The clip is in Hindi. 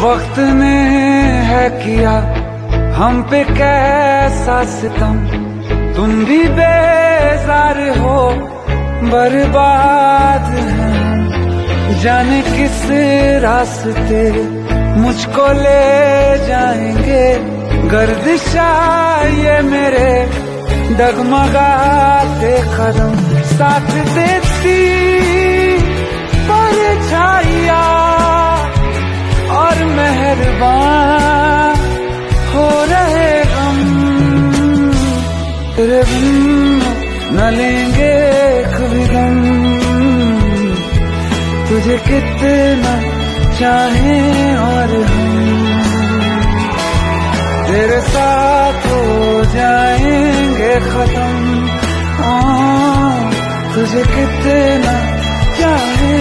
वक्त ने है किया हम पे कैसा सितम। तुम भी बेजार हो, बर्बाद हैं। जाने किस रास्ते मुझको ले जाएँगे। गर्दिशा ये मेरे डगमगाते कदम। साथ देती हो रहे हम तेरे बिन न लेंगे तुझे कितना चाहें और हम, तेरे साथ हो जाएँगे खत्म। तुझे कितना चाहे